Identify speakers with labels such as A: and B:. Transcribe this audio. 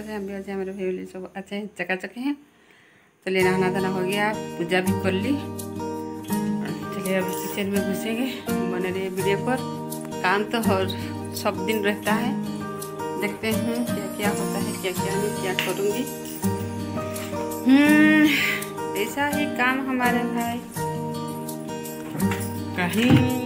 A: से हम भी हमारे फैमिली सब अच्छे हैं, चकाचक हैं। तो चलिए नहाना धना हो गया, पूजा भी कर ली। चलिए अब किचन में घुसेंगे, बने रहिए वीडियो पर। काम तो हर, सब दिन रहता है। देखते हैं क्या क्या होता है, क्या क्या नहीं, क्या करूँगी। हम्म, ऐसा ही काम हमारे भाई। कहीं